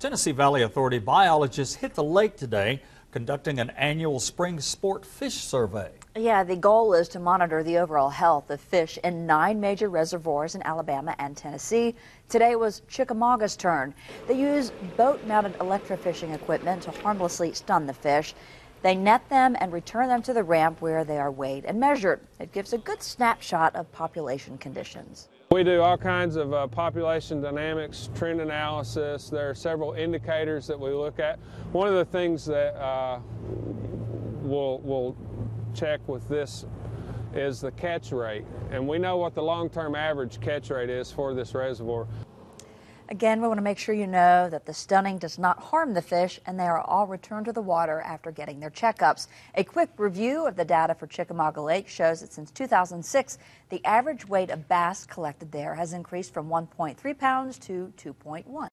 Tennessee Valley Authority biologists hit the lake today conducting an annual spring sport fish survey. Yeah, the goal is to monitor the overall health of fish in nine major reservoirs in Alabama and Tennessee. Today was Chickamauga's turn. They use boat-mounted electrofishing equipment to harmlessly stun the fish. They net them and return them to the ramp where they are weighed and measured. It gives a good snapshot of population conditions. We do all kinds of uh, population dynamics, trend analysis. There are several indicators that we look at. One of the things that uh, we'll, we'll check with this is the catch rate. And we know what the long-term average catch rate is for this reservoir. Again, we want to make sure you know that the stunning does not harm the fish and they are all returned to the water after getting their checkups. A quick review of the data for Chickamauga Lake shows that since 2006, the average weight of bass collected there has increased from 1.3 pounds to 2.1.